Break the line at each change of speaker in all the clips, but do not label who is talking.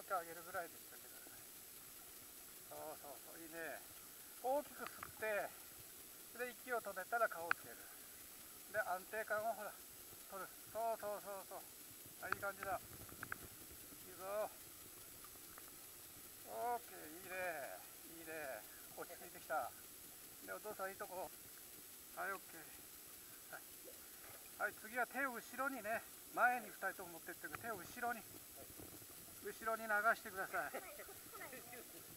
の毛上げるぐらいでしたけどそうそうそういいね。大きく吸ってで息を止めたら顔をつける。で安定感をほら取る。そうそうそうそう。あいい感じだ。いいぞ。オーケーいいね。いいね。落ち着いてきた。でお父さんいいとこ。はいオッケー。はい、はい、次は手を後ろにね。前に2人とも持ってってく手を後ろに。後ろに流してください。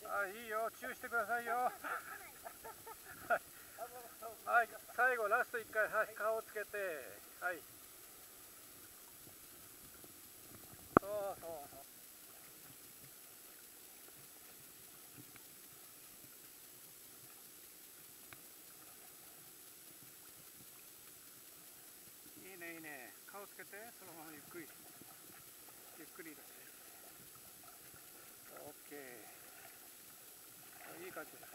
はい。いいよ。チューしてくださいよ。はい、最後ラスト1回、はい、顔つけて。はい。そうそうそう。いいねいいね。顔つけて。そのままゆっくり。ゆっくりだ Gracias.